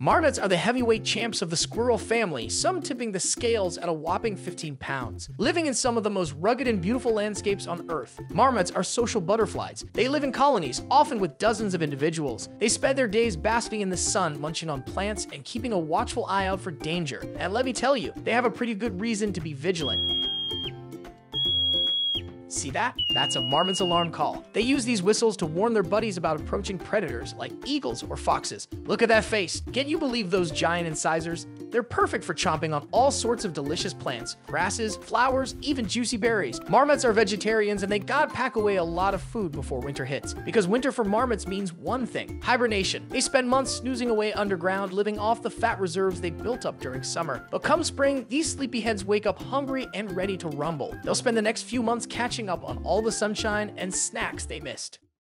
Marmots are the heavyweight champs of the squirrel family, some tipping the scales at a whopping 15 pounds. Living in some of the most rugged and beautiful landscapes on Earth, marmots are social butterflies. They live in colonies, often with dozens of individuals. They spend their days basking in the sun, munching on plants, and keeping a watchful eye out for danger. And let me tell you, they have a pretty good reason to be vigilant. See that? That's a marmot's alarm call. They use these whistles to warn their buddies about approaching predators like eagles or foxes. Look at that face. Can you believe those giant incisors? They're perfect for chomping on all sorts of delicious plants, grasses, flowers, even juicy berries. Marmots are vegetarians and they gotta pack away a lot of food before winter hits. Because winter for marmots means one thing, hibernation. They spend months snoozing away underground, living off the fat reserves they built up during summer. But come spring, these sleepyheads wake up hungry and ready to rumble. They'll spend the next few months catching up on all the sunshine and snacks they missed.